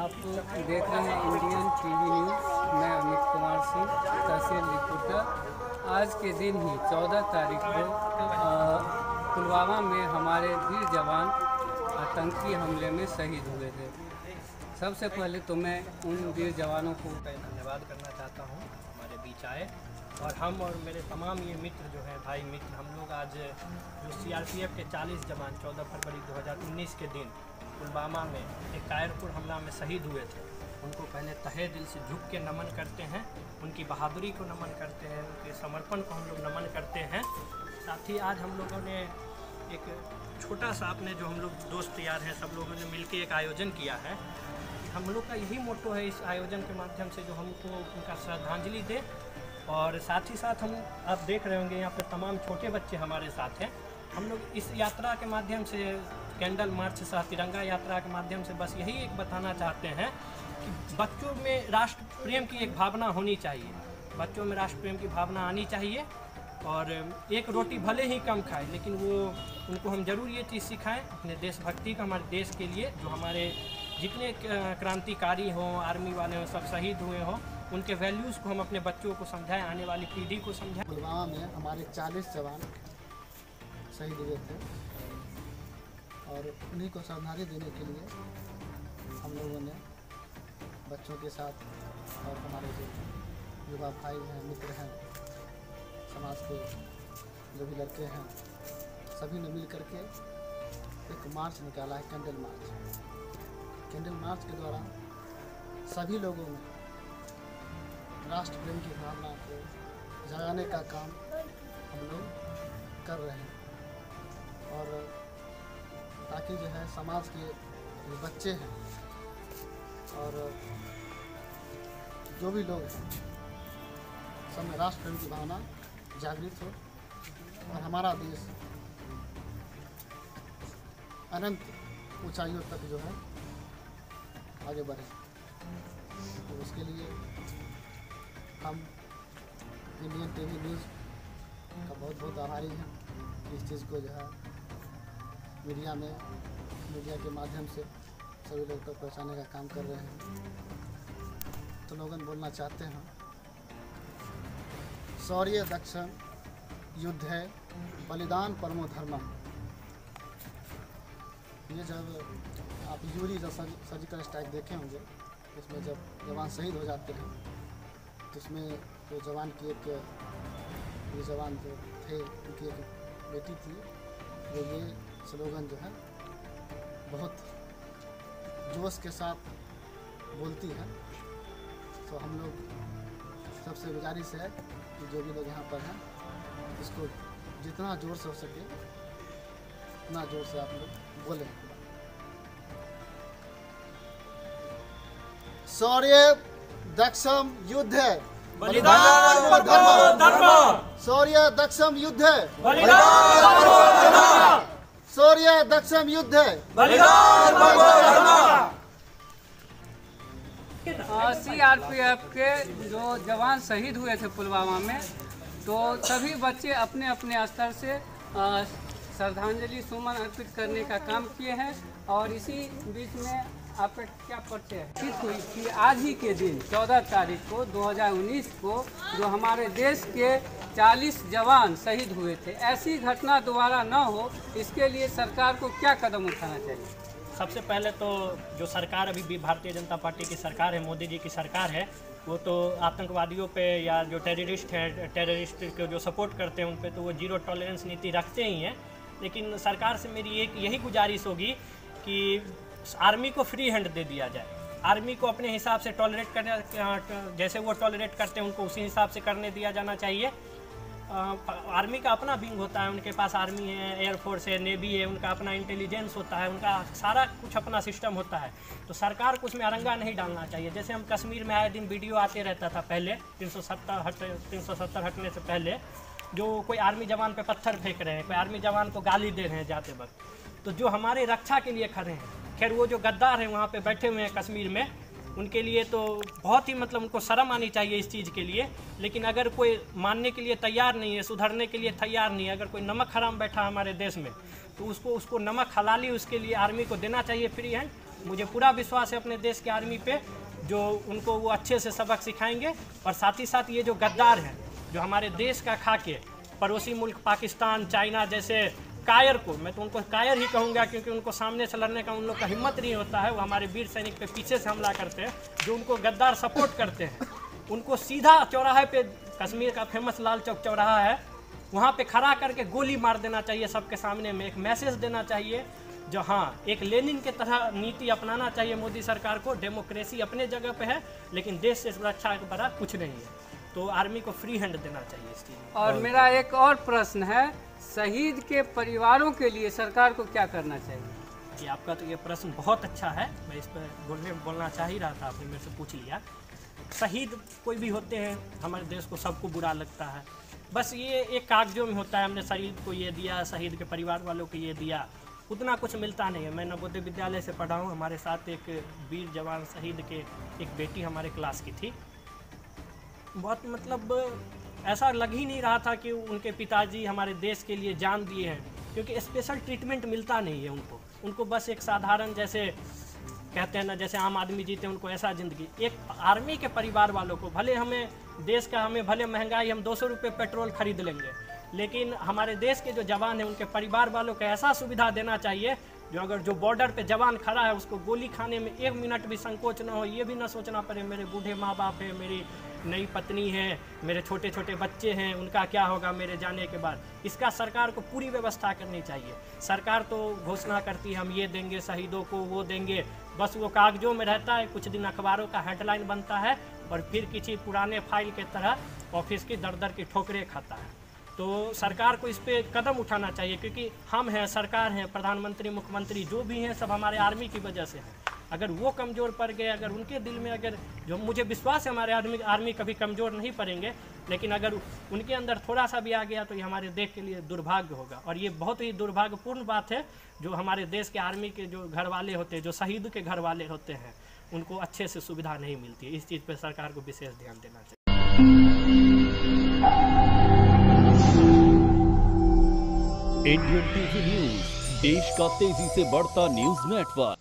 आप देख रहे हैं इंडियन टीवी न्यूज़, मैं अमित कुमार सिंह, तहसील रिपोर्टर। आज के दिन ही 14 तारीख को पुलवामा में हमारे वीर जवान आतंकी हमले में शहीद हुए थे। सबसे पहले तो मैं उन वीर जवानों को धन्यवाद करना चाहता हूँ, हमारे बीच आए। और हम और मेरे तमाम ये मित्र जो हैं, भाई मित्र, हम लोग आज जो सीआरपीएफ के 40 जवान 14 फरवरी 2019 के दिन पुलवामा में एक कायरपुर हमला में शहीद हुए थे। उनको पहले तहे दिल से झुक के नमन करते हैं, उनकी बहादुरी को नमन करते हैं, उनके समर्पण को हम लोग नमन करते हैं। साथ ही आज हम लोगों ने एक छोटा सा अपने जो हम लोग दोस्त यार हैं, सब लोगों ने मिलकर एक आयोजन किया है। हम लोग का यही मोटो है इस आयोजन के माध्यम से जो हमको उनका श्रद्धांजलि दे। और साथ ही साथ हम आप देख रहे होंगे, यहाँ पर तमाम छोटे बच्चे हमारे साथ हैं। हम लोग इस यात्रा के माध्यम से कैंडल मार्च सह तिरंगा यात्रा के माध्यम से बस यही एक बताना चाहते हैं कि बच्चों में राष्ट्र प्रेम की एक भावना होनी चाहिए। बच्चों में राष्ट्र प्रेम की भावना आनी चाहिए और एक रोटी भले ही कम खाए, लेकिन वो, उनको हम ज़रूर ये चीज़ सिखाएँ अपने देशभक्ति का, हमारे देश के लिए, जो हमारे जितने क्रांतिकारी हों, आर्मी वाले हों, सब शहीद हुए हों, उनके वैल्यूज़ को हम अपने बच्चों को समझाएँ, आने वाली पीढ़ी को समझाएँ। पुलवामा में हमारे 40 जवान शहीद हुए थे। और उन्हीं को श्रद्धांजलि देने के लिए हम लोगों ने बच्चों के साथ और हमारे जो युवा भाई हैं, मित्र हैं, समाज के जो भी लड़के हैं, सभी ने मिल करके एक मार्च निकाला है, कैंडल मार्च। कैंडल मार्च के द्वारा सभी लोगों में राष्ट्र प्रेम की भावना को जगाने का काम हम लोग कर रहे हैं। ताकि जो है, समाज के जो बच्चे हैं। और जो भी लोग हैं, सब में राष्ट्र प्रेम की भावना जागृत हो और हमारा देश अनंत ऊंचाइयों तक जो है, आगे बढ़े। तो उसके लिए हम इंडियन टीवी न्यूज़ का बहुत बहुत आभारी हैं। इस चीज़ को जो है मीडिया में, मीडिया के माध्यम से सभी लोग तक पहुँचाने का काम कर रहे हैं। तो लोगन बोलना चाहते हैं, शौर्य दक्षिण युद्ध है, बलिदान परमो धर्मम। ये जब आप यूरी जो सर्जिकल स्ट्राइक देखे होंगे उसमें जब जवान शहीद हो जाते हैं तो उसमें तो जवान की एक जवान जो थे, उनकी एक बेटी थी जो ये स्लोगन जो है बहुत जोश के साथ बोलती है। तो हम लोग सबसे गुजारिश है कि जो भी लोग यहाँ पर हैं इसको जितना ज़ोर से हो सके उतना ज़ोर से आप लोग बोलें। शौर्य दक्षम युद्ध है। बलिदान धर्म। शौर्य दक्षम युद्ध है। शौर्य दक्षम युद्ध है। सीआरपीएफ के जो जवान शहीद हुए थे पुलवामा में तो सभी बच्चे अपने अपने स्तर से श्रद्धांजलि सुमन अर्पित करने का काम किए हैं और इसी बीच में आपका क्या परिचय हुई कि आज ही के दिन 14 तारीख को 2019 को, जो हमारे देश के 40 जवान शहीद हुए थे, ऐसी घटना दोबारा न हो, इसके लिए सरकार को क्या कदम उठाना चाहिए? सबसे पहले तो जो सरकार अभी भी भारतीय जनता पार्टी की सरकार है, मोदी जी की सरकार है, वो तो आतंकवादियों पे या जो टेररिस्ट हैं टेररिस्ट को जो सपोर्ट करते हैं उन पे तो वो ज़ीरो टॉलरेंस नीति रखते ही हैं। लेकिन सरकार से मेरी एक यही गुजारिश होगी कि आर्मी को फ्री हैंड दे दिया जाए। आर्मी को अपने हिसाब से टॉलरेट करने जैसे वो टॉलरेट करते हैं, उनको उसी हिसाब से करने दिया जाना चाहिए। आर्मी का अपना विंग होता है, उनके पास आर्मी है एयरफोर्स है नेवी है, उनका अपना इंटेलिजेंस होता है, उनका सारा कुछ अपना सिस्टम होता है। तो सरकार को उसमें अरंगा नहीं डालना चाहिए। जैसे हम कश्मीर में आए दिन वीडियो आते रहता था पहले, तीन सौ सत्तर हट, तीन सौ सत्तर हटने से पहले जो कोई आर्मी जवान पे पत्थर फेंक रहे हैं, कोई आर्मी जवान को गाली दे रहे हैं जाते वक्त तो जो हमारे रक्षा के लिए खड़े हैं, खैर वो जो गद्दार हैं वहाँ पे बैठे हुए हैं कश्मीर में, उनके लिए तो बहुत ही मतलब उनको शर्म आनी चाहिए इस चीज़ के लिए, लेकिन अगर कोई मानने के लिए तैयार नहीं है, सुधरने के लिए तैयार नहीं है, अगर कोई नमक हराम बैठा हमारे देश में तो उसको उसको नमक हलाली उसके लिए आर्मी को देना चाहिए फ्री हैंड मुझे पूरा विश्वास है अपने देश के आर्मी पे, जो उनको वो अच्छे से सबक सिखाएँगे, और साथ ही साथ ये जो गद्दार हैं जो हमारे देश का खाके, पड़ोसी मुल्क पाकिस्तान, चाइना जैसे कायर को, मैं तो उनको कायर ही कहूँगा क्योंकि उनको सामने से लड़ने का उन लोग का हिम्मत नहीं होता है, वो हमारे वीर सैनिक पे पीछे से हमला करते हैं, जो उनको गद्दार सपोर्ट करते हैं। उनको सीधा चौराहे पे, कश्मीर का फ़ेमस लाल चौक चौराहा है, वहाँ पे खड़ा करके गोली मार देना चाहिए सबके सामने में, एक मैसेज देना चाहिए, जो हाँ एक लेनिन के तरह नीति अपनाना चाहिए मोदी सरकार को, डेमोक्रेसी अपने जगह पे है, लेकिन देश से सुरक्षा के बड़ा कुछ नहीं है। तो आर्मी को फ्री हैंड देना चाहिए इस चीज़ और मेरा एक और प्रश्न है शहीद के परिवारों के लिए सरकार को क्या करना चाहिए? कि आपका तो ये प्रश्न बहुत अच्छा है। मैं इस पर बोलने बोलना चाह ही रहा था आपने मेरे से पूछ लिया। शहीद कोई भी होते हैं हमारे देश को सबको बुरा लगता है। बस ये एक कागजों में होता है हमने शहीद को ये दिया शहीद के परिवार वालों को ये दिया। उतना कुछ मिलता नहीं है। मैं नवोदय विद्यालय से पढ़ा हूँ हमारे साथ एक वीर जवान शहीद के एक बेटी हमारे क्लास की थी। बहुत मतलब ऐसा लग ही नहीं रहा था कि उनके पिताजी हमारे देश के लिए जान दिए हैं, क्योंकि स्पेशल ट्रीटमेंट मिलता नहीं है उनको। उनको बस एक साधारण जैसे, कहते हैं ना, जैसे आम आदमी जीते उनको ऐसा ज़िंदगी। एक आर्मी के परिवार वालों को, भले हमें, देश का हमें भले महँगाई, हम दो सौ रुपये पेट्रोल खरीद लेंगे, लेकिन हमारे देश के जो जवान हैं, उनके परिवार वालों को ऐसा सुविधा देना चाहिए, जो अगर जो बॉर्डर पे जवान खड़ा है, उसको गोली खाने में एक मिनट भी संकोच ना हो, ये भी ना सोचना पड़े, मेरे बूढ़े माँ बाप है, मेरी नई पत्नी है, मेरे छोटे छोटे बच्चे हैं, उनका क्या होगा मेरे जाने के बाद? इसका सरकार को पूरी व्यवस्था करनी चाहिए। सरकार तो घोषणा करती है, हम ये देंगे, शहीदों को वो देंगे। बस वो कागजों में रहता है, कुछ दिन अखबारों का हेडलाइन बनता है और फिर किसी पुराने फ़ाइल के तरह ऑफ़िस की दर दर की ठोकरें खाता है। तो सरकार को इस पर कदम उठाना चाहिए, क्योंकि हम हैं, सरकार हैं, प्रधानमंत्री, मुख्यमंत्री, जो भी हैं, सब हमारे आर्मी की वजह से हैं। अगर वो कमज़ोर पड़ गए, अगर उनके दिल में अगर जो मुझे विश्वास है हमारे आदमी, आर्मी कभी कमज़ोर नहीं पड़ेंगे, लेकिन अगर उनके अंदर थोड़ा सा भी आ गया तो ये हमारे देश के लिए दुर्भाग्य होगा। और ये बहुत ही दुर्भाग्यपूर्ण बात है जो हमारे देश के आर्मी के जो घर वाले होते हैं, जो शहीद के घर वाले होते हैं, उनको अच्छे से सुविधा नहीं मिलती इस चीज़ पर सरकार को विशेष ध्यान देना चाहिए। इंडियन टीवी न्यूज़ देश का तेज़ी से बढ़ता न्यूज़ नेटवर्क